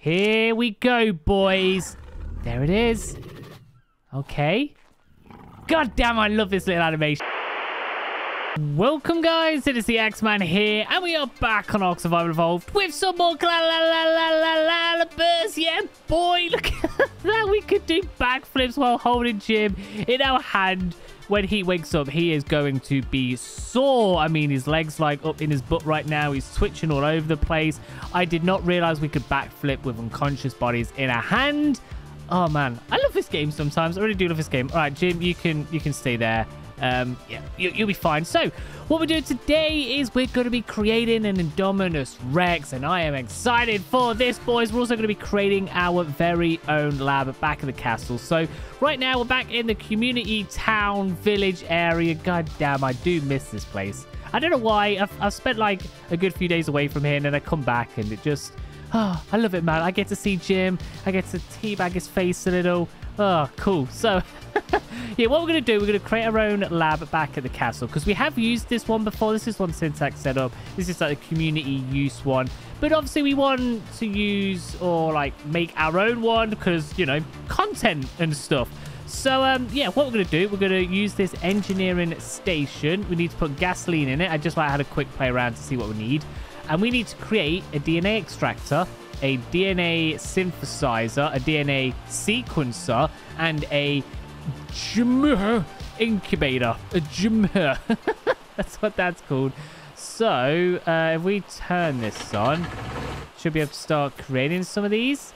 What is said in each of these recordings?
Here we go, boys. There it is. Okay. God damn, I love this little animation. Welcome, guys. It is the Axeman here, and we are back on Ark Survival Evolved with some more Clallalalalalabers. Yeah, boy, look at that. We could do backflips while holding Jim in our hand. When he wakes up, he is going to be sore. I mean, his legs like up in his butt right now. He's twitching all over the place. I did not realize we could backflip with unconscious bodies in a hand. Oh man, I love this game sometimes. I really do love this game. All right, Jim, you can you can stay there. Um, yeah, you, will be fine. So, what we're doing today is we're going to be creating an Indominus Rex, and I am excited for this, boys. We're also going to be creating our very own lab back in the castle. So, right now, we're back in the community town village area. God damn, I do miss this place. I don't know why. I've, I've spent like a good few days away from here, and then I come back, and it just... Oh, I love it, man. I get to see Jim. I get to teabag his face a little. Oh, cool. So, yeah, what we're going to do, we're going to create our own lab back at the castle because we have used this one before. This is one Syntac's set up. This is like a community use one. But obviously we want to use or like make our own one because, you know, content and stuff. So, um, yeah, what we're going to do, we're going to use this engineering station. We need to put gasoline in it. I just like had a quick play around to see what we need. And we need to create a DNA extractor, a DNA synthesizer, a DNA sequencer, and a Jumher incubator. A Jumher. that's what that's called. So, uh, if we turn this on, should be able to start creating some of these.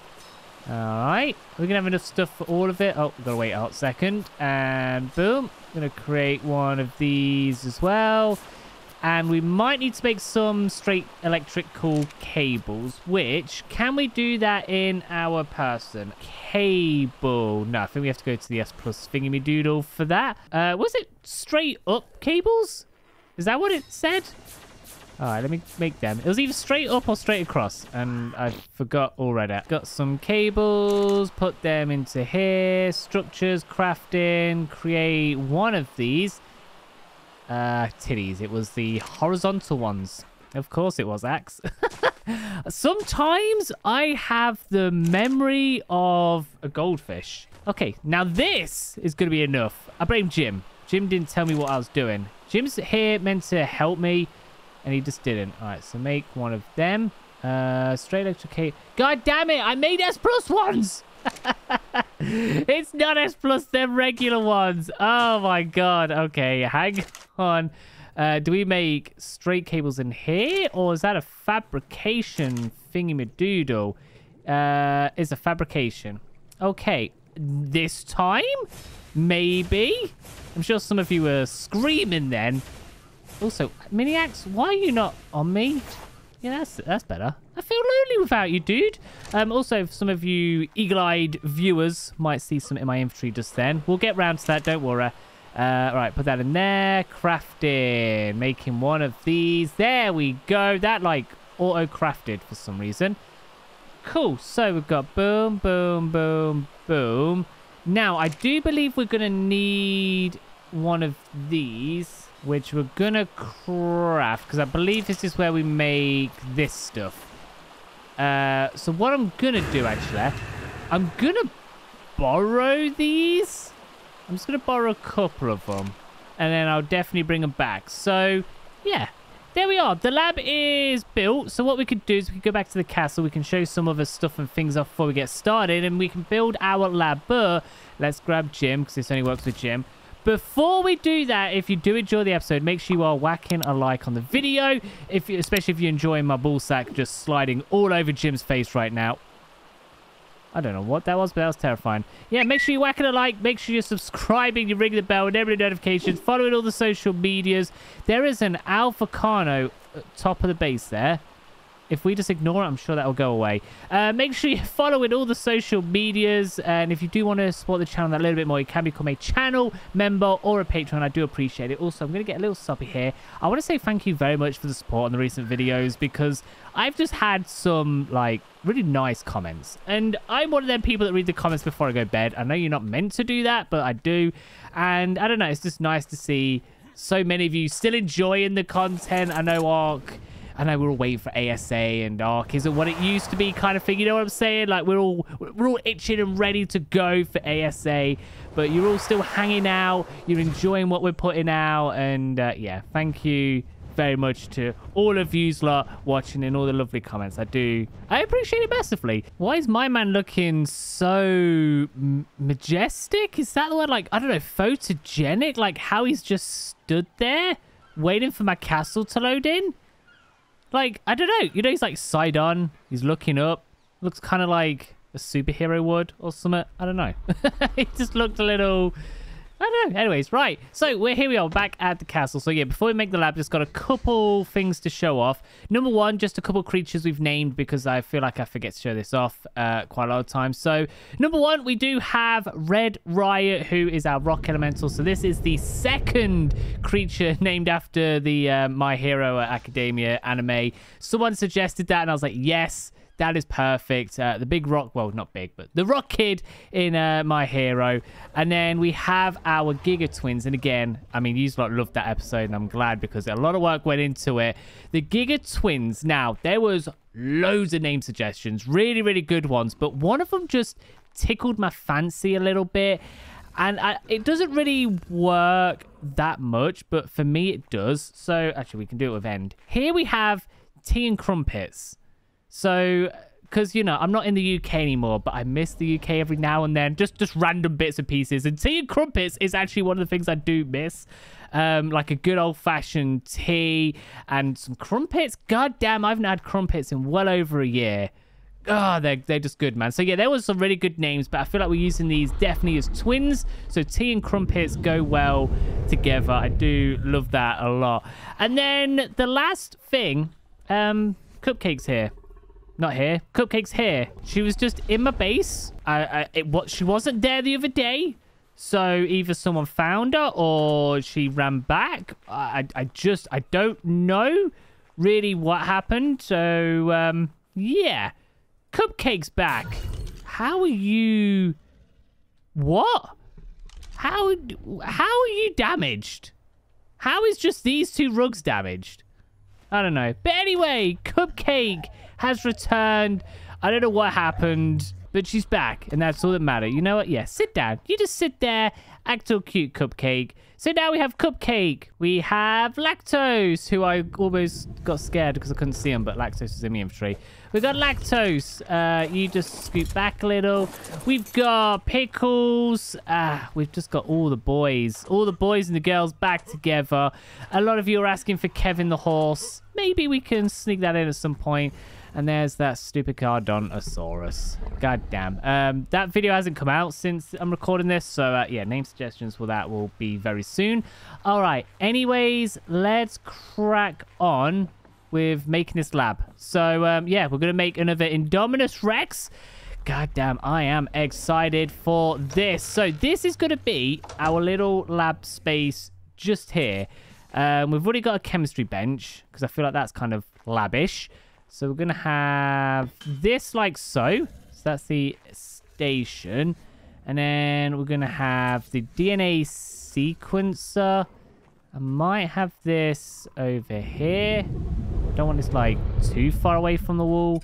Alright, we're going to have enough stuff for all of it. Oh, got to wait a second. And boom, going to create one of these as well. And we might need to make some straight electrical cables, which, can we do that in our person? Cable. No, I think we have to go to the S plus thingy me doodle for that. Uh, was it straight up cables? Is that what it said? All right, let me make them. It was either straight up or straight across, and I forgot already. Got some cables, put them into here. Structures, crafting, create one of these. Uh, titties. It was the horizontal ones. Of course it was, Axe. Sometimes I have the memory of a goldfish. Okay, now this is going to be enough. I blame Jim. Jim didn't tell me what I was doing. Jim's here meant to help me, and he just didn't. All right, so make one of them. Uh, straight electric God damn it, I made S plus ones! It's not S plus them regular ones. Oh my god. Okay, hang on. Uh, do we make straight cables in here? Or is that a fabrication thingy-madoodle? Uh, is a fabrication. Okay. This time? Maybe? I'm sure some of you were screaming then. Also, Miniax, why are you not on me? Yeah, that's, that's better. I feel lonely without you, dude. Um, also, some of you eagle-eyed viewers might see some in my inventory just then. We'll get round to that, don't worry. Uh, all right, put that in there. Crafting. Making one of these. There we go. That, like, auto-crafted for some reason. Cool. So we've got boom, boom, boom, boom. Now, I do believe we're going to need one of these which we're gonna craft because I believe this is where we make this stuff. Uh, so what I'm gonna do actually, I'm gonna borrow these. I'm just gonna borrow a couple of them, and then I'll definitely bring them back. So yeah, there we are. The lab is built. So what we could do is we could go back to the castle. We can show some other stuff and things off before we get started, and we can build our lab. But let's grab Jim because this only works with Jim. Before we do that, if you do enjoy the episode, make sure you are whacking a like on the video, if especially if you're enjoying my ball sack just sliding all over Jim's face right now. I don't know what that was, but that was terrifying. Yeah, make sure you're whacking a like. Make sure you're subscribing. You ring the bell and every notifications. Following all the social medias. There is an Alpha Carno uh, top of the base there. If we just ignore it, I'm sure that will go away. Uh, make sure you follow in all the social medias. And if you do want to support the channel a little bit more, you can become a channel member or a patron. I do appreciate it. Also, I'm going to get a little soppy here. I want to say thank you very much for the support on the recent videos because I've just had some, like, really nice comments. And I'm one of them people that read the comments before I go to bed. I know you're not meant to do that, but I do. And I don't know, it's just nice to see so many of you still enjoying the content. I know Ark I know we're all waiting for ASA and ARK isn't what it used to be kind of thing. You know what I'm saying? Like we're all we're all itching and ready to go for ASA, but you're all still hanging out. You're enjoying what we're putting out, and uh, yeah, thank you very much to all of you lot watching and all the lovely comments. I do. I appreciate it massively. Why is my man looking so majestic? Is that the word? Like, I don't know, photogenic? Like how he's just stood there waiting for my castle to load in? Like, I don't know. You know, he's like side on. He's looking up. Looks kind of like a superhero would or something. I don't know. he just looked a little I don't know. Anyways, right. So we're here we are back at the castle. So yeah, before we make the lab, just got a couple things to show off. Number one, just a couple creatures we've named because I feel like I forget to show this off uh, quite a lot of times. So number one, we do have Red Riot, who is our rock elemental. So this is the second creature named after the uh, My Hero Academia anime. Someone suggested that, and I was like, yes. That is perfect. Uh, the big rock, well, not big, but the rock kid in uh, My Hero. And then we have our Giga Twins. And again, I mean, you lot loved that episode, and I'm glad because a lot of work went into it. The Giga Twins, now, there was loads of name suggestions, really, really good ones. But one of them just tickled my fancy a little bit. And I, it doesn't really work that much, but for me it does. So actually, we can do it with end. Here we have tea and crumpets. So, because, you know, I'm not in the UK anymore, but I miss the UK every now and then. Just just random bits and pieces. And tea and crumpets is actually one of the things I do miss. Um, like a good old-fashioned tea and some crumpets. God damn, I haven't had crumpets in well over a year. Oh, they're, they're just good, man. So, yeah, there was some really good names, but I feel like we're using these definitely as twins. So, tea and crumpets go well together. I do love that a lot. And then the last thing, um, Cupcake's here. Not here. Cupcake's here. She was just in my base. I, I, it, what, she wasn't there the other day. So either someone found her or she ran back. I, I just, I don't know really what happened. So, um, yeah. Cupcake's back. How are you... What? How, how are you damaged? How is just these two rugs damaged? I don't know. But anyway, Cupcake has returned. I don't know what happened, but she's back, and that's all that matters. You know what? Yeah, sit down. You just sit there, act all cute, Cupcake. So now we have Cupcake. We have Lactose, who I almost got scared because I couldn't see him, but Lactose is in the infantry. We got Lactose. Uh, you just scoot back a little. We've got Pickles. Ah, we've just got all the boys. All the boys and the girls back together. A lot of you are asking for Kevin the horse. Maybe we can sneak that in at some point. And there's that stupid Cardontosaurus. God damn. Um, that video hasn't come out since I'm recording this. So, uh, yeah, name suggestions for that will be very soon. All right. Anyways, let's crack on with making this lab. So, um, yeah, we're going to make another Indominus Rex. God damn, I am excited for this. So, this is going to be our little lab space just here. Um, we've already got a chemistry bench because I feel like that's kind of labish. So we're going to have this like so. So that's the station. And then we're going to have the DNA sequencer. I might have this over here. Don't want this like too far away from the wall.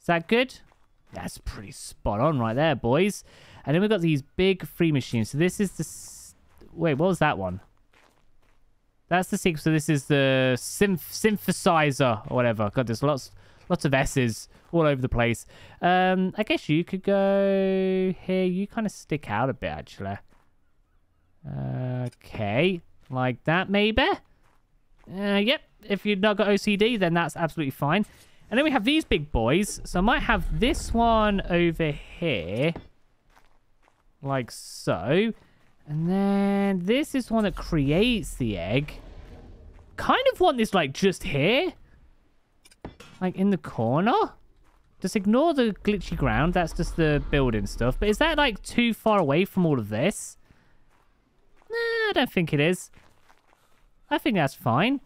Is that good? That's pretty spot on right there, boys. And then we've got these big free machines. So this is the... Wait, what was that one? That's the sequence. So this is the synth synthesizer or whatever. God, there's lots lots of S's all over the place. Um, I guess you could go here. You kind of stick out a bit, actually. Okay, like that maybe. Uh, yep, if you've not got OCD, then that's absolutely fine. And then we have these big boys. So I might have this one over here. Like so. And then this is one that creates the egg kind of want this, like, just here. Like, in the corner. Just ignore the glitchy ground. That's just the building stuff. But is that, like, too far away from all of this? Nah, I don't think it is. I think that's fine.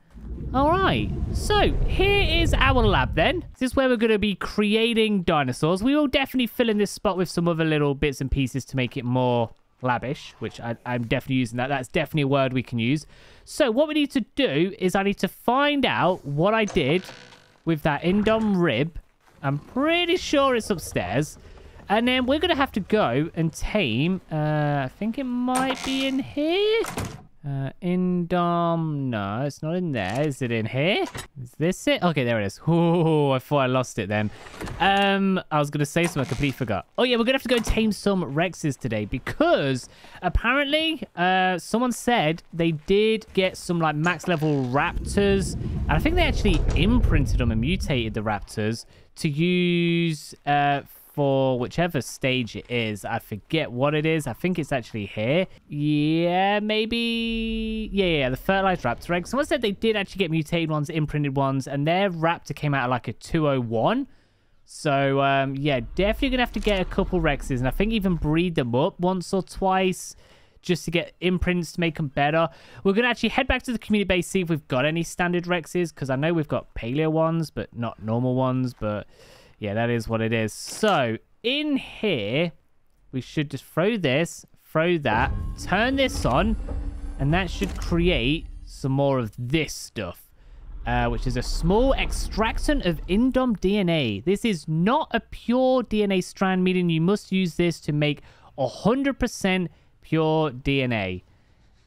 All right. So, here is our lab, then. This is where we're going to be creating dinosaurs. We will definitely fill in this spot with some other little bits and pieces to make it more lavish, which I, I'm definitely using that. That's definitely a word we can use. So what we need to do is I need to find out what I did with that Indom rib. I'm pretty sure it's upstairs. And then we're going to have to go and tame, uh, I think it might be in here. Uh, Indom, no, it's not in there. Is it in here? Is this it? Okay, there it is. Oh, I thought I lost it then. Um, I was going to say something, I completely forgot. Oh yeah, we're going to have to go tame some Rexes today because apparently, uh, someone said they did get some like max level Raptors. And I think they actually imprinted them and mutated the Raptors to use, uh, for whichever stage it is. I forget what it is. I think it's actually here. Yeah, maybe. Yeah, yeah, the fertilized raptor egg. Someone said they did actually get mutated ones, imprinted ones, and their raptor came out like a 201. So, um, yeah, definitely going to have to get a couple Rexes, and I think even breed them up once or twice just to get imprints to make them better. We're going to actually head back to the community base, see if we've got any standard Rexes, because I know we've got paleo ones, but not normal ones, but yeah, that is what it is. So in here, we should just throw this, throw that, turn this on, and that should create some more of this stuff. Uh, which is a small extraction of Indom DNA. This is not a pure DNA strand, meaning you must use this to make 100% pure DNA.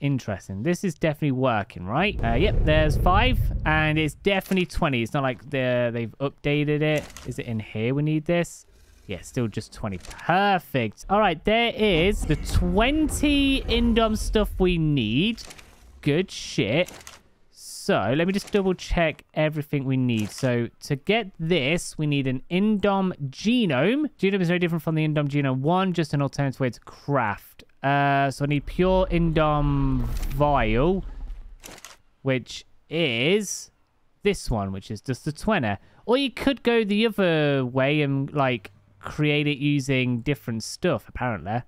Interesting. This is definitely working, right? Uh, yep, there's five, and it's definitely 20. It's not like they've updated it. Is it in here we need this? Yeah, still just 20. Perfect. All right, there is the 20 Indom stuff we need. Good shit. So let me just double check everything we need. So to get this, we need an Indom genome. Genome is very different from the Indom genome 1, just an alternative way to craft. Uh, so I need pure Indom vial, which is this one, which is just the twinner. Or you could go the other way and like create it using different stuff, apparently,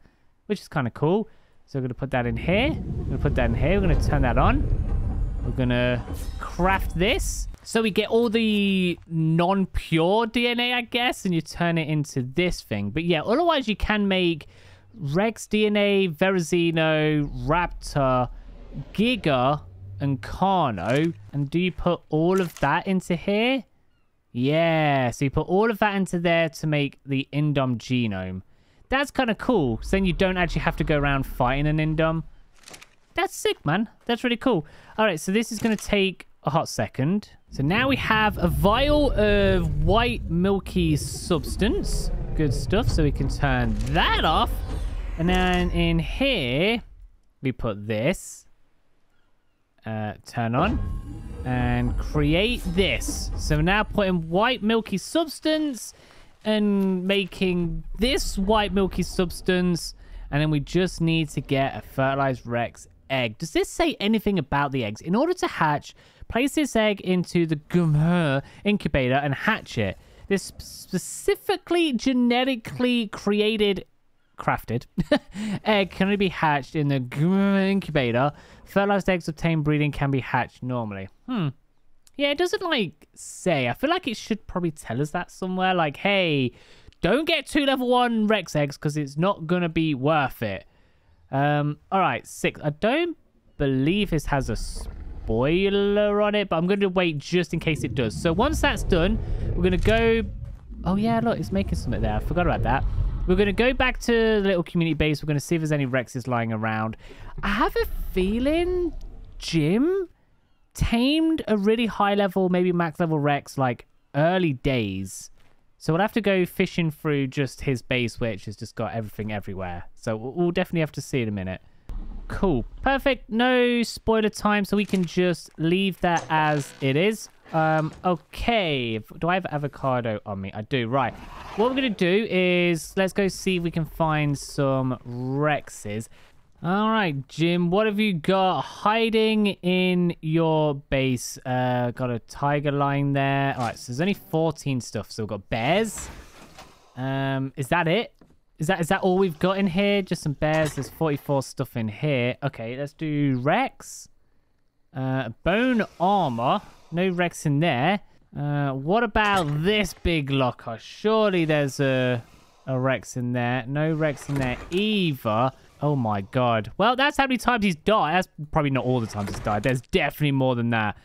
which is kind of cool. So we're going to put that in here. We're going to put that in here. We're going to turn that on. We're going to craft this. So we get all the non-pure DNA, I guess, and you turn it into this thing. But yeah, otherwise you can make Rex DNA, Therizino, Raptor, Giga, and Carno. And do you put all of that into here? Yeah, so you put all of that into there to make the Indom genome. That's kind of cool. So then you don't actually have to go around fighting an Indom. That's sick, man. That's really cool. All right, so this is going to take a hot second. So now we have a vial of white milky substance. Good stuff. So we can turn that off. And then in here, we put this. Uh, turn on. And create this. So now putting white milky substance and making this white milky substance. And then we just need to get a fertilized Rex egg. Does this say anything about the eggs? In order to hatch, place this egg into the Gumher incubator and hatch it. This specifically genetically created crafted. Egg can only be hatched in the incubator. Fertilized eggs obtained breeding can be hatched normally. Hmm. Yeah, it doesn't like say. I feel like it should probably tell us that somewhere. Like, hey, don't get two level one Rex eggs because it's not gonna be worth it. Um. All right, six. I don't believe this has a spoiler on it, but I'm gonna wait just in case it does. So once that's done, we're gonna go. Oh yeah, look, it's making something there. I forgot about that. We're going to go back to the little community base. We're going to see if there's any Rexes lying around. I have a feeling Jim tamed a really high level, maybe max level Rex, like early days. So we'll have to go fishing through just his base, which has just got everything everywhere. So we'll definitely have to see in a minute. Cool. Perfect. No spoiler time, so we can just leave that as it is. Um, okay. Do I have avocado on me? I do. Right. What we're going to do is let's go see if we can find some Rexes. All right, Jim, what have you got hiding in your base? Uh, got a tiger line there. All right, so there's only 14 stuff. So we've got bears. Um, is that it? Is that is that all we've got in here? Just some bears. There's 44 stuff in here. Okay, let's do Rex. Uh, bone armor. No Rex in there. Uh, what about this big locker? Surely there's a, a Rex in there. No Rex in there either. Oh my god. Well, that's how many times he's died. That's probably not all the times he's died. There's definitely more than that.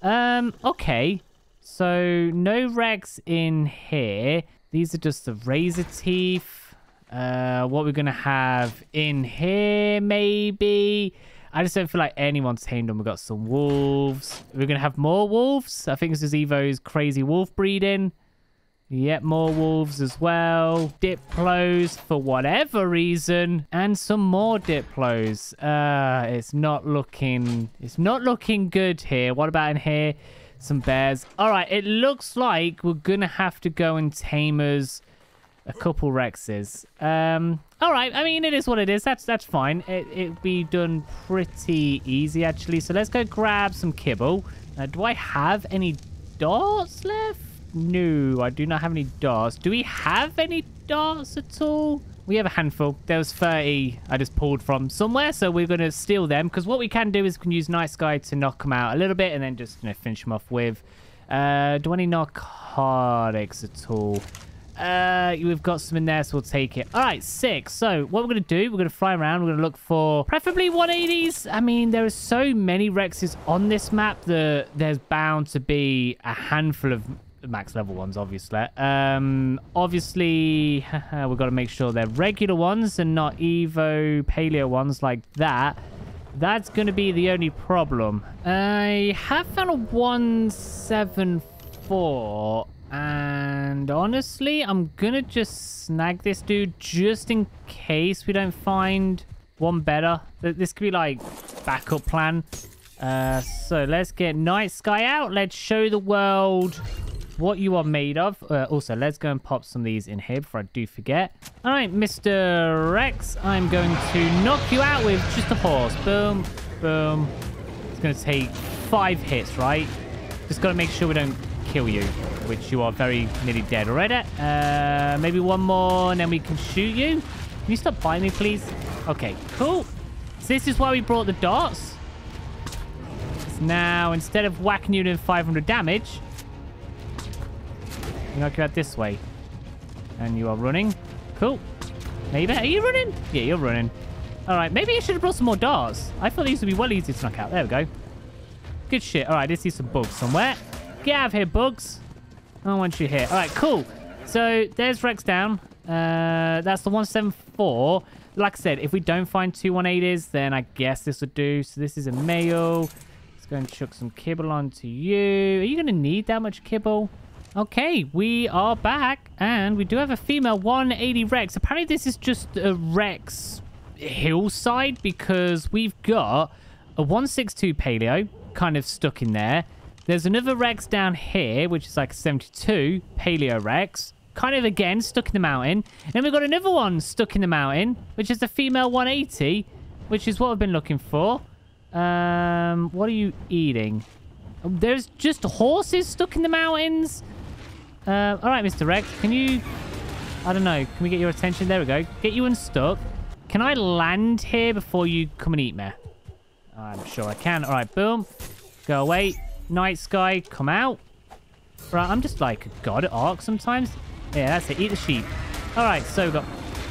Um, okay. So, no Rex in here. These are just the razor teeth. Uh, what we're going to have in here, maybe... I just don't feel like anyone's tamed them. We've got some wolves. We're going to have more wolves. I think this is Evo's crazy wolf breeding. Yep, more wolves as well. Diplos for whatever reason. And some more Diplos. Uh, it's not looking... It's not looking good here. What about in here? Some bears. All right, it looks like we're going to have to go and tamers a couple Rexes. Um, all right. I mean, it is what it is. That's that's fine. It it'll be done pretty easy actually. So let's go grab some kibble. Uh, do I have any darts left? No, I do not have any darts. Do we have any darts at all? We have a handful. There was 30 I just pulled from somewhere, so we're going to steal them. Because what we can do is we can use Night Sky to knock them out a little bit and then just you know, finish them off with... Uh, do any narcotics at all? Uh, we've got some in there, so we'll take it. All right, six. So what we're going to do, we're going to fly around. We're going to look for preferably 180s. I mean, there are so many Rexes on this map that there's bound to be a handful of max level ones, obviously. Um, obviously, we've got to make sure they're regular ones and not Evo Paleo ones like that. That's going to be the only problem. I have found a 174 and honestly, I'm gonna just snag this dude just in case we don't find one better. This could be like backup plan. Uh, so let's get Night Sky out. Let's show the world what you are made of. Uh, also, let's go and pop some of these in here before I do forget. All right, Mr. Rex, I'm going to knock you out with just a horse. Boom, boom. It's going to take five hits, right? Just got to make sure we don't kill you, which you are very nearly dead already. Uh, maybe one more and then we can shoot you. Can you stop biting me, please? Okay, cool. So this is why we brought the darts. Now, instead of whacking you in 500 damage, we knock you out this way. And you are running. Cool. Maybe. Are you running? Yeah, you're running. All right, maybe I should have brought some more darts. I thought these would be well easy to knock out. There we go. Good shit. All right, I see some bugs somewhere. Get out of here, bugs. I don't want you here. All right, cool. So there's Rex down. Uh, that's the 174. Like I said, if we don't find two 180s, then I guess this would do. So this is a male. Let's go and chuck some kibble onto you. Are you going to need that much kibble? Okay, we are back. And we do have a female 180 Rex. Apparently this is just a Rex hillside because we've got a 162 Paleo kind of stuck in there. There's another Rex down here, which is like a 72 Paleo Rex. Kind of, again, stuck in the mountain. And then we've got another one stuck in the mountain, which is the female 180, which is what I've been looking for. Um, what are you eating? There's just horses stuck in the mountains. Uh, all right, Mr. Rex, can you... I don't know. Can we get your attention? There we go. Get you unstuck. Can I land here before you come and eat me? I'm sure I can. All right, boom. Go away. Night Sky, come out. Right, I'm just like god at Ark sometimes. Yeah, that's it. Eat the sheep. All right, so got...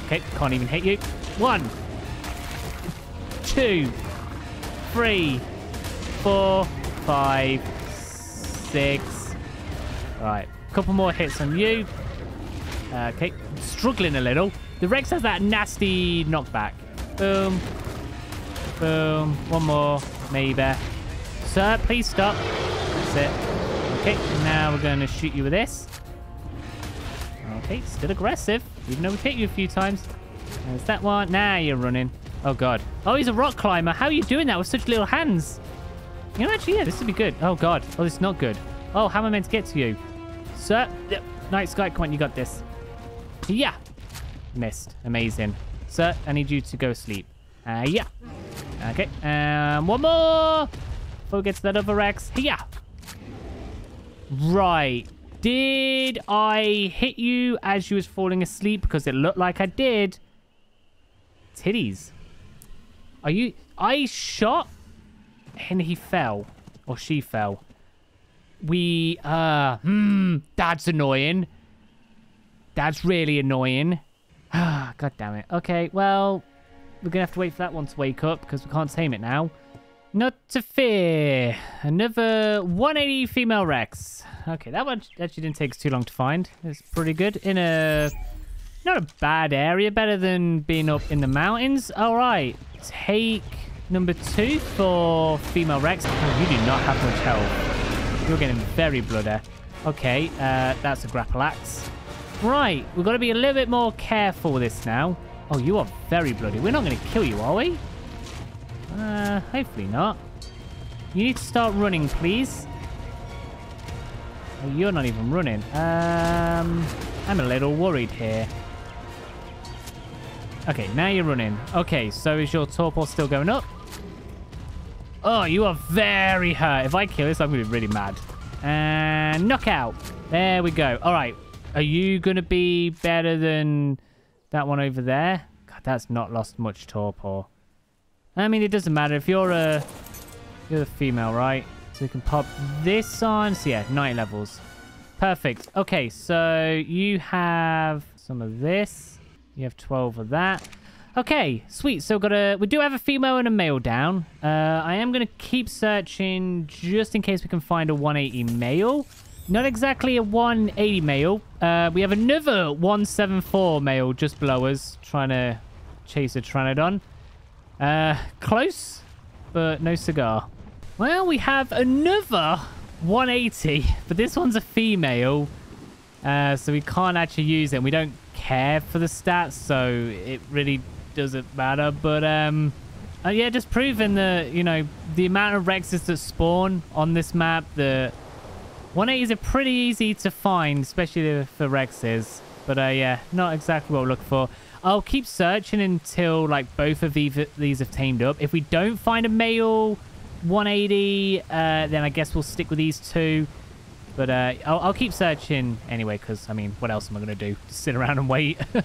Okay, can't even hit you. One. Two. Three. Four. Five. Six. All right, couple more hits on you. Uh, okay, struggling a little. The Rex has that nasty knockback. Boom. Boom. One more. Maybe. Sir, please stop. That's it. Okay, now we're going to shoot you with this. Okay, still aggressive, even though we've hit you a few times. There's that one. Now you're running. Oh, God. Oh, he's a rock climber. How are you doing that with such little hands? You know, actually, yeah, this would be good. Oh, God. Oh, this is not good. Oh, how am I meant to get to you? Sir, Night Sky, come on, you got this. Yeah. Missed. Amazing. Sir, I need you to go sleep. Uh, yeah. Okay, um, one more. Before we get to that other Rex. Yeah. Right. Did I hit you as you was falling asleep? Because it looked like I did. Titties. Are you... I shot and he fell. Or she fell. We, uh... Hmm. That's annoying. That's really annoying. God damn it. Okay, well... we're going to have to wait for that one to wake up because we can't tame it now. Not to fear. Another 180 female Rex. Okay, that one actually didn't take too long to find. It's pretty good. In a... Not a bad area. Better than being up in the mountains. All right. Take number two for female Rex. Oh, you do not have much health. You're getting very bloody. Okay, uh, that's a grapple axe. Right, we've got to be a little bit more careful with this now. Oh, you are very bloody. We're not going to kill you, are we? Uh, hopefully not. You need to start running, please. Oh, you're not even running. Um, I'm a little worried here. Okay, now you're running. Okay, so is your torpor still going up? Oh, you are very hurt. If I kill this, I'm going to be really mad. And knockout. There we go. All right. Are you going to be better than that one over there? God, that's not lost much torpor. I mean, it doesn't matter. If you're a... You're a female, right? So we can pop this on. So yeah, 9 levels. Perfect. Okay, so you have some of this. You have 12 of that. Okay, sweet. So got a we do have a female and a male down. Uh, I am gonna keep searching just in case we can find a 180 male. Not exactly a 180 male. Uh, we have another 174 male just below us, trying to chase a Pteranodon. Uh, close, but no cigar. Well, we have another 180, but this one's a female. Uh, so we can't actually use it. We don't care for the stats, so it really doesn't matter. But um, uh, yeah, just proving the you know the amount of Rexes that spawn on this map. The 180s are pretty easy to find, especially for Rexes. But uh, yeah, not exactly what we're looking for. I'll keep searching until like both of these, these have tamed up. If we don't find a male 180, uh, then I guess we'll stick with these two. But uh, I'll, I'll, keep searching anyway, because, I mean, what else am I going to do? Just sit around and wait.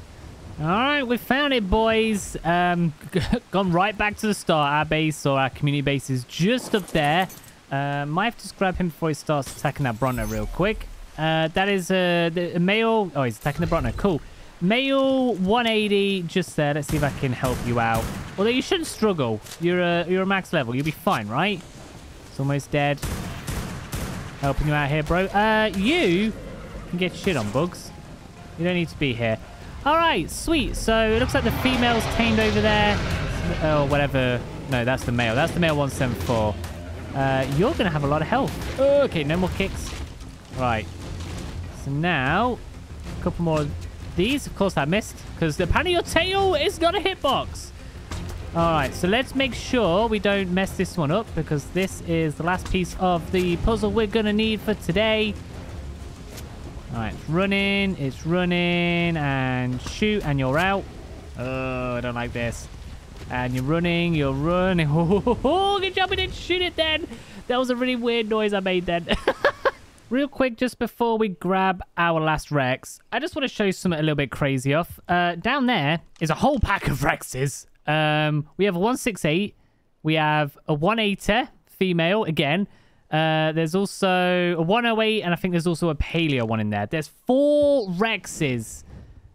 All right, we found it, boys. Um, gone right back to the start. Our base or our community base is just up there. Uh, might have to grab him before he starts attacking that Bronto real quick. Uh, that is a, a male. Oh, he's attacking the Bronto. Cool. Male 180 just there. Let's see if I can help you out. Although you shouldn't struggle. You're a, you're a max level. You'll be fine, right? It's almost dead. Helping you out here, bro. Uh, you can get shit on, Bugs. You don't need to be here. All right, sweet. So it looks like the female's tamed over there. Oh, whatever. No, that's the male. That's the male 174. Uh, you're going to have a lot of health. Okay, no more kicks. Right. So now, a couple more these. Of course, I missed. Because of your tail is not a hitbox. All right, so let's make sure we don't mess this one up because this is the last piece of the puzzle we're going to need for today. All right, it's running, it's running, and shoot, and you're out. Oh, I don't like this. And you're running, you're running. Oh, good job we didn't shoot it then. That was a really weird noise I made then. Real quick, just before we grab our last Rex, I just want to show you something a little bit crazy off. Uh, down there is a whole pack of Rexes. Um, we have a 168. We have a 180 female again. Uh, there's also a 108, and I think there's also a paleo one in there. There's four Rexes.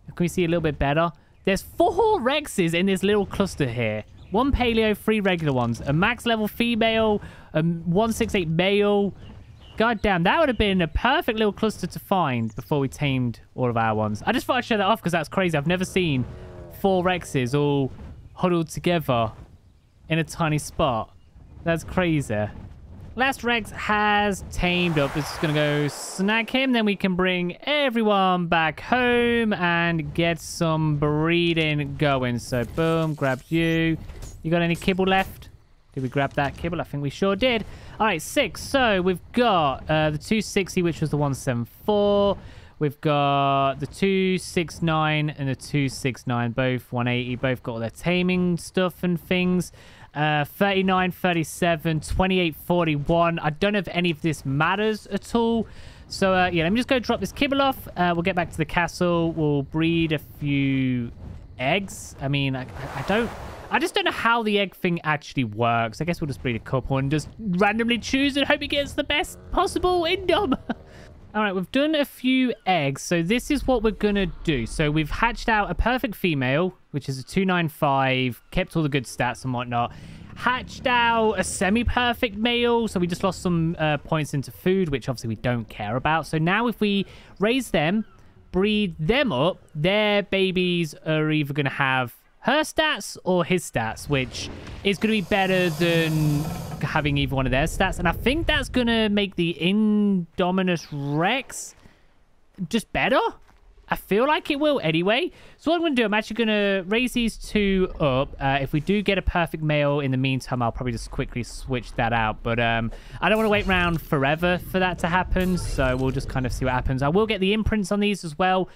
Can we see a little bit better? There's four Rexes in this little cluster here. One paleo, three regular ones. A max level female, a 168 male. God damn, that would have been a perfect little cluster to find before we tamed all of our ones. I just thought I'd show that off because that's crazy. I've never seen four Rexes all huddled together in a tiny spot. That's crazy. Last Rex has tamed up. It's going to go snag him. Then we can bring everyone back home and get some breeding going. So, boom, grab you. You got any kibble left? Did we grab that kibble? I think we sure did. All right, six. So, we've got uh, the 260, which was the 174. We've got the 269 and the 269, both 180, both got all their taming stuff and things. Uh, 39, 37, 28, 41. I don't know if any of this matters at all. So, uh, yeah, let me just go drop this kibble off. Uh, we'll get back to the castle. We'll breed a few eggs. I mean, I, I don't... I just don't know how the egg thing actually works. I guess we'll just breed a couple and just randomly choose and hope it gets the best possible indom. All right, we've done a few eggs. So this is what we're going to do. So we've hatched out a perfect female, which is a 295, kept all the good stats and whatnot. Hatched out a semi-perfect male. So we just lost some uh, points into food, which obviously we don't care about. So now if we raise them, breed them up, their babies are either going to have her stats or his stats, which is going to be better than having either one of their stats. And I think that's going to make the Indominus Rex just better. I feel like it will anyway. So what I'm going to do, I'm actually going to raise these two up. Uh, if we do get a perfect male in the meantime, I'll probably just quickly switch that out. But um, I don't want to wait around forever for that to happen. So we'll just kind of see what happens. I will get the imprints on these as well,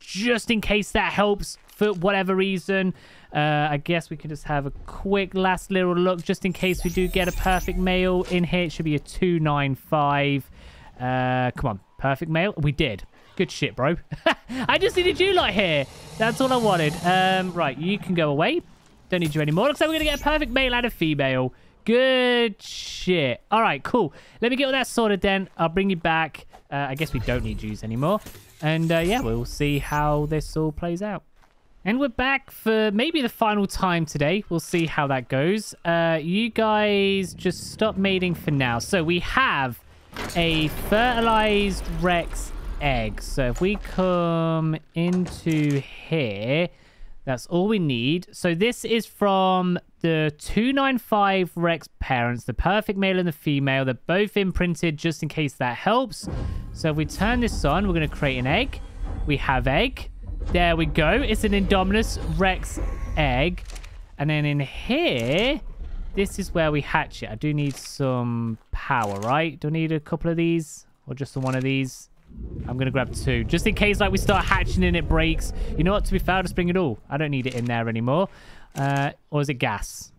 just in case that helps for whatever reason. Uh, I guess we can just have a quick last little look just in case we do get a perfect male in here. It should be a 295. Uh, come on, perfect male. We did. Good shit, bro. I just needed you like here. That's all I wanted. Um, right, you can go away. Don't need you anymore. Looks like we're going to get a perfect male and a female. Good shit. All right, cool. Let me get all that sorted then. I'll bring you back. Uh, I guess we don't need yous anymore. And uh, yeah, we'll see how this all plays out. And we're back for maybe the final time today. We'll see how that goes. Uh, you guys just stop mating for now. So we have a fertilized Rex egg. So if we come into here, that's all we need. So this is from the 295 Rex parents, the perfect male and the female. They're both imprinted just in case that helps. So if we turn this on, we're going to create an egg. We have egg. There we go. It's an Indominus Rex egg. And then in here, this is where we hatch it. I do need some power, right? Do I need a couple of these? Or just one of these? I'm going to grab two. Just in case like we start hatching and it breaks. You know what? To be fair, I'll just bring it all. I don't need it in there anymore. Uh, or is it gas?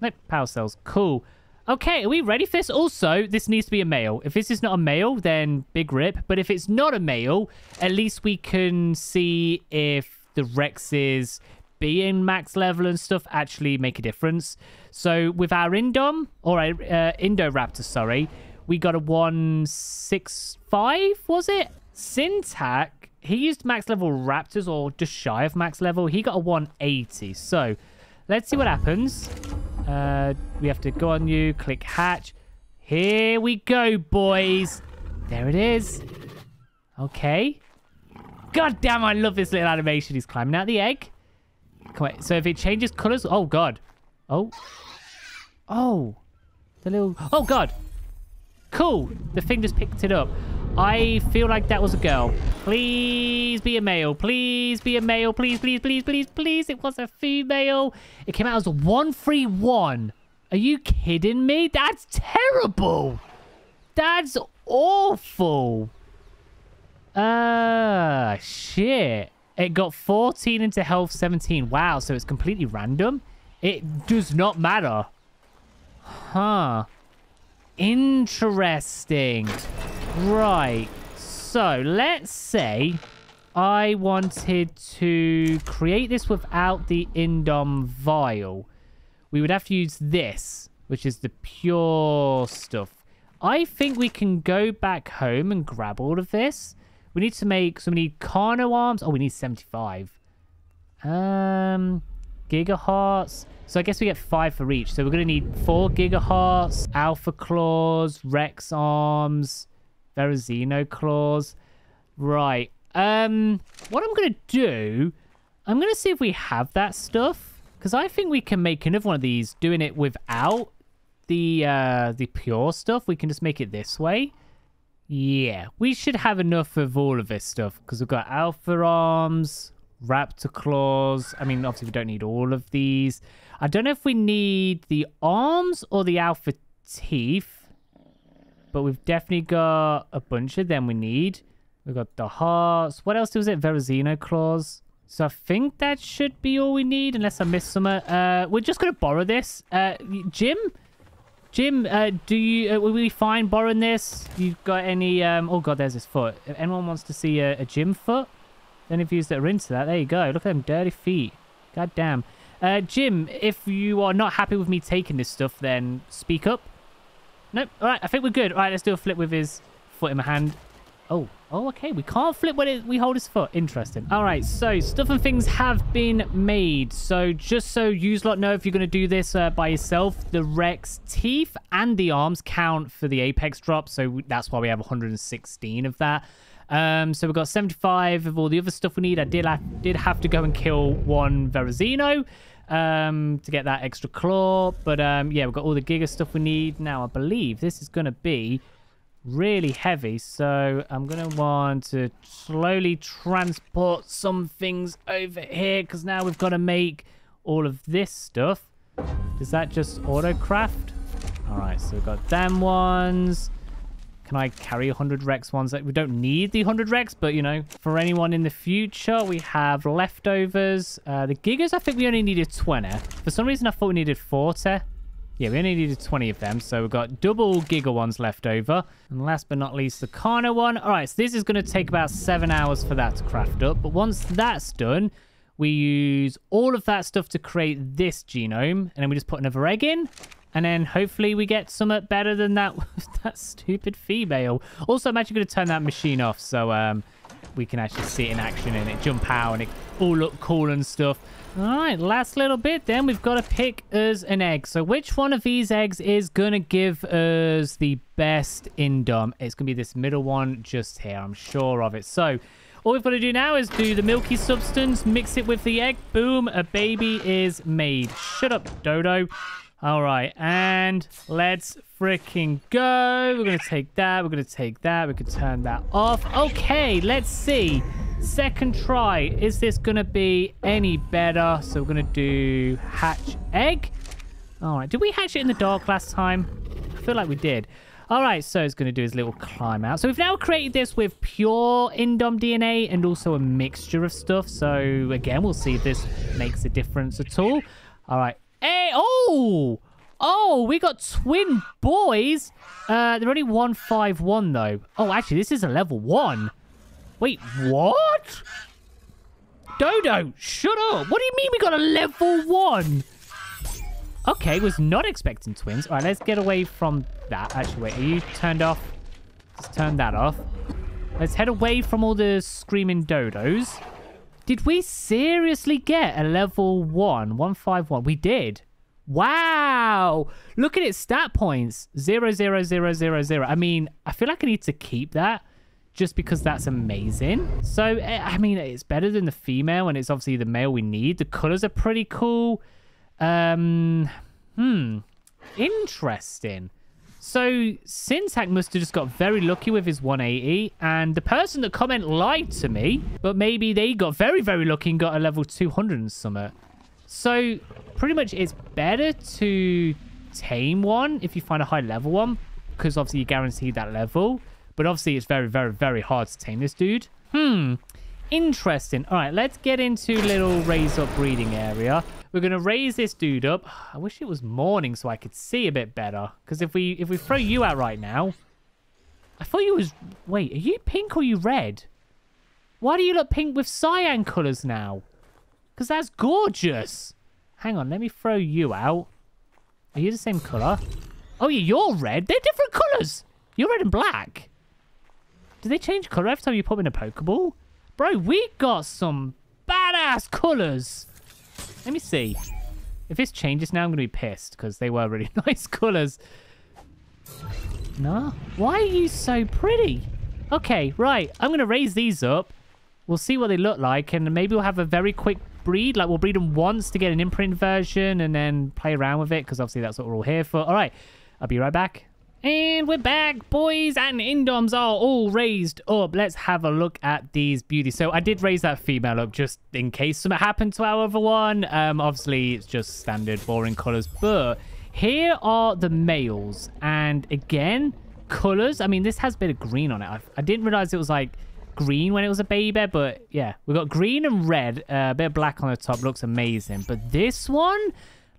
Nope. Power cells. Cool. Okay, are we ready for this? Also, this needs to be a male. If this is not a male, then big rip. But if it's not a male, at least we can see if the Rexes being max level and stuff actually make a difference. So with our Indom, or uh, Indoraptor, sorry, we got a 165, was it? Syntac, he used max level Raptors or just shy of max level. He got a 180. So let's see what happens. Uh, we have to go on you, click hatch. Here we go, boys. There it is. Okay. God damn, I love this little animation. He's climbing out the egg. Come on. So if it changes colors... Oh, God. Oh. Oh. The little... Oh, God. Cool. The thing just picked it up. I feel like that was a girl. Please be a male. Please be a male. Please, please, please, please, please. It was a female. It came out as 131. Are you kidding me? That's terrible. That's awful. Uh, shit. It got 14 into health 17. Wow, so it's completely random? It does not matter. Huh. Interesting. Right. So, let's say I wanted to create this without the Indom vial. We would have to use this, which is the pure stuff. I think we can go back home and grab all of this. We need to make... So we need Carno arms. Oh, we need 75. Um, Gigahearts. So I guess we get five for each. So we're going to need four Gigahearts, Alpha Claws, Rex Arms, Therizino Claws. Right. Um, what I'm going to do, I'm going to see if we have that stuff. Because I think we can make another one of these doing it without the uh, the pure stuff. We can just make it this way. Yeah, we should have enough of all of this stuff. Because we've got Alpha Arms, Raptor Claws. I mean, obviously we don't need all of these. I don't know if we need the arms or the Alpha Teeth. But we've definitely got a bunch of them we need. We've got the hearts. What else was it? Therizino claws. So I think that should be all we need, unless I missed some. Uh, we're just going to borrow this. Uh, Jim? Jim, uh, do you, uh, will we find borrowing this? You've got any, um, oh god, there's his foot. If anyone wants to see a, a Jim foot, any you that are into that, there you go. Look at them dirty feet. God damn. Uh, Jim, if you are not happy with me taking this stuff, then speak up. Nope. All right, I think we're good. All right, let's do a flip with his foot in my hand. Oh, oh, okay. We can't flip when it, we hold his foot. Interesting. All right, so stuff and things have been made. So just so you lot know if you're going to do this uh, by yourself, the Rex teeth and the arms count for the Apex drop. So that's why we have 116 of that. Um, so we've got 75 of all the other stuff we need. I did, have, did have to go and kill one Therizino um, to get that extra claw. But um, yeah, we've got all the Giga stuff we need. Now, I believe this is going to be really heavy. So I'm going to want to slowly transport some things over here because now we've got to make all of this stuff. Does that just auto-craft? All right, so we've got them ones. Can I carry 100 Rex ones? That we don't need the 100 Rex, but, you know, for anyone in the future, we have leftovers. Uh, the Gigas, I think we only needed 20. For some reason, I thought we needed 40. Yeah, we only needed 20 of them, so we've got double Giga ones left over. And last but not least, the Carno one. All right, so this is going to take about seven hours for that to craft up. But once that's done, we use all of that stuff to create this genome, and then we just put another egg in, and then hopefully we get something better than that that stupid female. Also, I'm actually going to turn that machine off so um, we can actually see it in action and it jump out and it all look cool and stuff. All right, last little bit then. We've got to pick us an egg. So which one of these eggs is going to give us the best indom? It's going to be this middle one just here. I'm sure of it. So all we've got to do now is do the milky substance, mix it with the egg. Boom, a baby is made. Shut up, Dodo. All right, and let's freaking go. We're going to take that. We're going to take that. We can turn that off. Okay, let's see. Second try. Is this going to be any better? So we're going to do hatch egg. All right, did we hatch it in the dark last time? I feel like we did. All right, so it's going to do his little climb out. So we've now created this with pure Indom DNA and also a mixture of stuff. So again, we'll see if this makes a difference at all. All right, Hey, oh! Oh, we got twin boys. Uh, they're only 151, though. Oh, actually, this is a level 1. Wait, what? Dodo, shut up. What do you mean we got a level 1? Okay, was not expecting twins. All right, let's get away from that. Actually, wait, are you turned off? Let's turn that off. Let's head away from all the screaming dodos. Did we seriously get a level 1? 151. We did. Wow. Look at its stat points. Zero, zero, zero, zero, zero. I mean, I feel like I need to keep that just because that's amazing. So, eh, I mean, it's better than the female and it's obviously the male we need. The colors are pretty cool. Um, hmm. Interesting. So Syntac must have just got very lucky with his 180, and the person that comment lied to me, but maybe they got very, very lucky and got a level 200 and summit. So pretty much it's better to tame one if you find a high level one, because obviously you guarantee that level. But obviously it's very, very, very hard to tame this dude. Hmm. Interesting. All right, let's get into little raise up breeding area. We're going to raise this dude up. I wish it was morning so I could see a bit better. Because if we if we throw you out right now... I thought you was... Wait, are you pink or you red? Why do you look pink with cyan colours now? Because that's gorgeous. Hang on, let me throw you out. Are you the same colour? Oh, yeah, you're red. They're different colours. You're red and black. Do they change colour every time you them in a Pokeball? Bro, we got some badass colours. Let me see. If this changes now, I'm going to be pissed because they were really nice colours. No? Why are you so pretty? Okay, right. I'm going to raise these up. We'll see what they look like and maybe we'll have a very quick breed. Like, we'll breed them once to get an imprint version and then play around with it because obviously that's what we're all here for. All right. I'll be right back. And we're back, boys, and Indoms are all raised up. Let's have a look at these beauties. So I did raise that female up just in case something happened to our other one. Um, obviously, it's just standard boring colors, but here are the males. And again, colors. I mean, this has a bit of green on it. I, I didn't realize it was like green when it was a baby, but yeah, we got green and red, uh, a bit of black on the top. Looks amazing. But this one,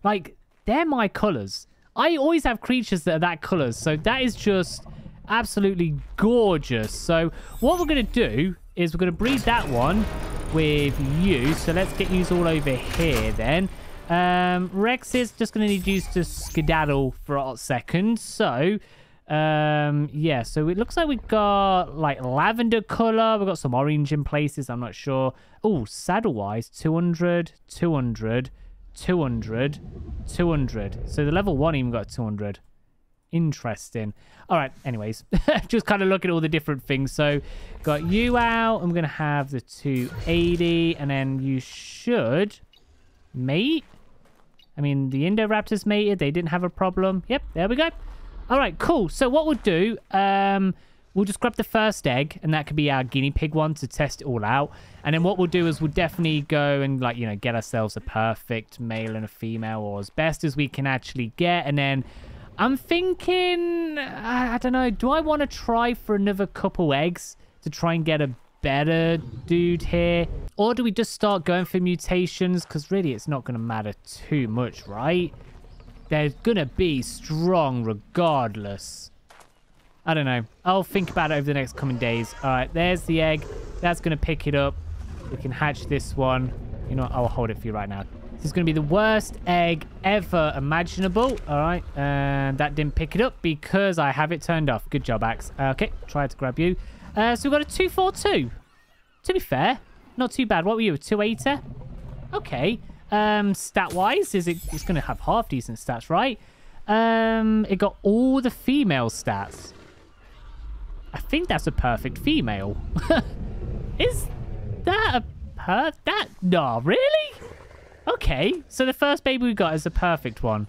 like, they're my colors. I always have creatures that are that colors, so that is just absolutely gorgeous. So what we're going to do is we're going to breed that one with you. So let's get you all over here then. Um, Rex is just going to need you to skedaddle for a second. So Um, yeah, so it looks like we've got like lavender color. We've got some orange in places. I'm not sure. Oh, saddle wise, 200, 200, 200, 200. So the level one even got 200. Interesting. All right, anyways, just kind of look at all the different things. So got you out. I'm going to have the 280 and then you should mate. I mean, the Indoraptors mated. They didn't have a problem. Yep, there we go. All right, cool. So what we'll do, um, we'll just grab the first egg, and that could be our guinea pig one to test it all out. And then what we'll do is we'll definitely go and, like, you know, get ourselves a perfect male and a female, or as best as we can actually get. And then I'm thinking, I, I don't know, do I want to try for another couple eggs to try and get a better dude here? Or do we just start going for mutations? Because really, it's not going to matter too much, right? They're going to be strong regardless. I don't know. I'll think about it over the next coming days. All right, there's the egg. That's going to pick it up. We can hatch this one. You know, I'll hold it for you right now. This is going to be the worst egg ever imaginable. All right, and that didn't pick it up because I have it turned off. Good job, Axe. okay, try to grab you. Uh, so we've got a 242. To be fair, not too bad. What were you, a 280? Okay. Um, stat-wise, is it? It's going to have half decent stats, right? Um, it got all the female stats. I think that's a perfect female. is that a per? That no, really? Okay, so the first baby we got is a perfect one.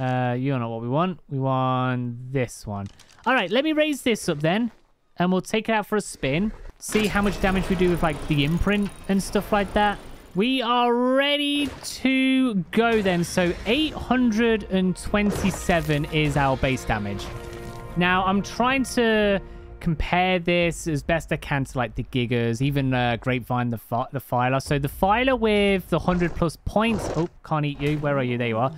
Uh, you're not what we want. We want this one. All right, let me raise this up then, and we'll take it out for a spin. See how much damage we do with like the imprint and stuff like that. We are ready to go then. So 827 is our base damage. Now, I'm trying to compare this as best I can to like the Gigas, even uh, Grapevine, the the Filer. So the Filer with the 100 plus points. Oh, can't eat you. Where are you? There you are.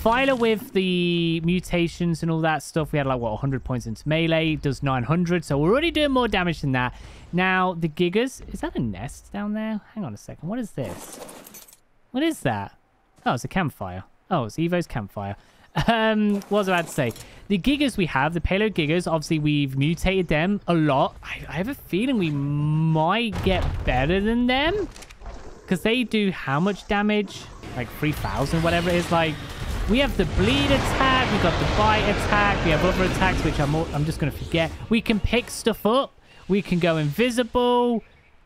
Filer with the mutations and all that stuff. We had like, what, 100 points into melee. Does 900. So we're already doing more damage than that. Now, the Gigas. Is that a nest down there? Hang on a second. What is this? What is that? Oh, it's a campfire. Oh, it's Evo's campfire. Um, what was I about to say? The Gigas we have, the payload Gigas, obviously we've mutated them a lot. I, I have a feeling we might get better than them. Because they do how much damage? Like 3,000, whatever it is. Like, we have the bleed attack. We got the bite attack. We have other attacks, which I'm, I'm just going to forget. We can pick stuff up. We can go invisible.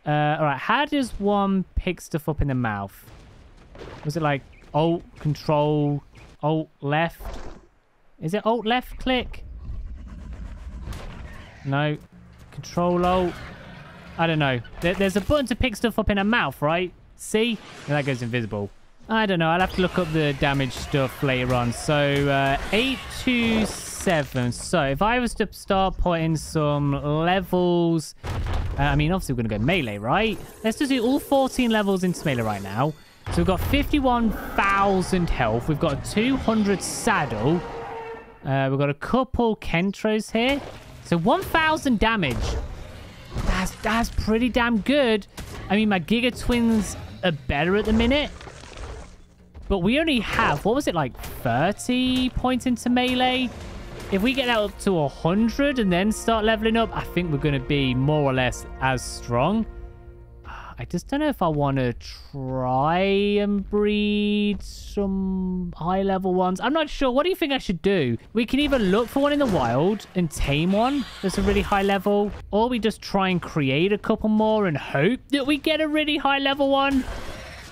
Uh, all right, how does one pick stuff up in the mouth? Was it like Alt, Control, Alt left. Is it Alt left click? No. Control Alt. I don't know. There, there's a button to pick stuff up in a mouth, right? See? And that goes invisible. I don't know. I'll have to look up the damage stuff later on. So, uh, 827. So, if I was to start putting some levels... Uh, I mean, obviously, we're going to go melee, right? Let's just do all 14 levels into melee right now. So we've got 51,000 health. We've got 200 saddle. Uh, we've got a couple Kentros here. So 1,000 damage. That's, that's pretty damn good. I mean, my Giga Twins are better at the minute. But we only have, what was it, like 30 points into melee? If we get that up to 100 and then start leveling up, I think we're going to be more or less as strong. I just don't know if I want to try and breed some high-level ones. I'm not sure. What do you think I should do? We can either look for one in the wild and tame one that's a really high level, or we just try and create a couple more and hope that we get a really high-level one.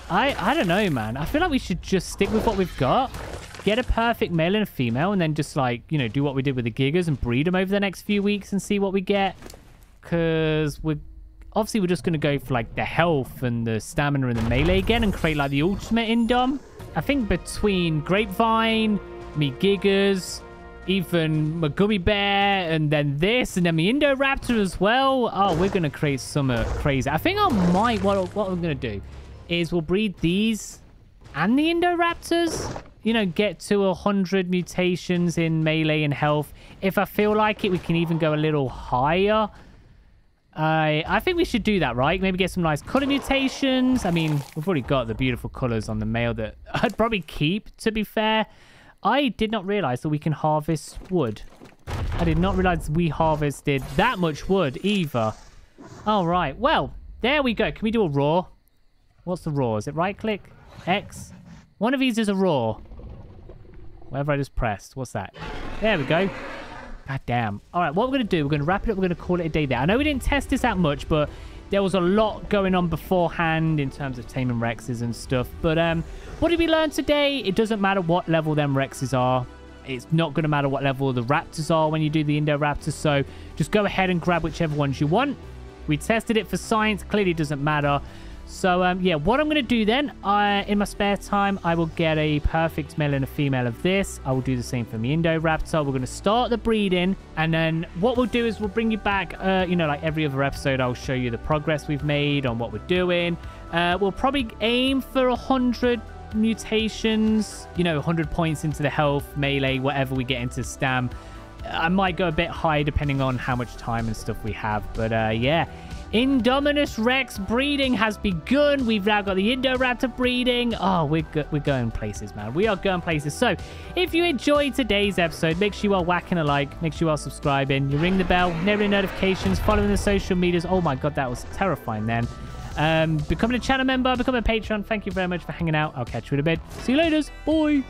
I, I don't know, man. I feel like we should just stick with what we've got get a perfect male and a female and then just like you know do what we did with the gigas and breed them over the next few weeks and see what we get because we're obviously we're just going to go for like the health and the stamina and the melee again and create like the ultimate indom. I think between Grapevine, me Gigas, even my Gummy Bear, and then this, and then the Indoraptor as well. Oh, we're going to create some uh, crazy. I think I might, what, what I'm going to do is we'll breed these and the Indoraptors. You know, get to 100 mutations in melee and health. If I feel like it, we can even go a little higher. I I think we should do that, right? Maybe get some nice color mutations. I mean, we've already got the beautiful colors on the male that I'd probably keep, to be fair. I did not realize that we can harvest wood. I did not realize we harvested that much wood either. All right. Well, there we go. Can we do a roar? What's the roar? Is it right click? X? One of these is a roar. Whatever I just pressed. What's that? There we go. God damn. All right, what we're going to do, we're going to wrap it up. We're going to call it a day there. I know we didn't test this out much, but there was a lot going on beforehand in terms of taming Rexes and stuff. But um, what did we learn today? It doesn't matter what level them Rexes are. It's not going to matter what level the Raptors are when you do the Indoraptors. So just go ahead and grab whichever ones you want. We tested it for science. Clearly doesn't matter. So, um, yeah, what I'm going to do then, uh, in my spare time, I will get a perfect male and a female of this. I will do the same for the Indoraptor. We're going to start the breeding. And then what we'll do is we'll bring you back, uh, you know, like every other episode, I'll show you the progress we've made on what we're doing. Uh, we'll probably aim for 100 mutations, you know, 100 points into the health, melee, whatever we get into stam. I might go a bit high depending on how much time and stuff we have. But uh, yeah, Indominus Rex breeding has begun. We've now got the Indoraptor breeding. Oh, we're, go we're going places, man. We are going places. So if you enjoyed today's episode, make sure you are whacking a like. Make sure you are subscribing. You ring the bell, never notifications, following the social medias. Oh my God, that was terrifying then. Um, becoming a channel member, become a patron. Thank you very much for hanging out. I'll catch you in a bit. See you later. Bye.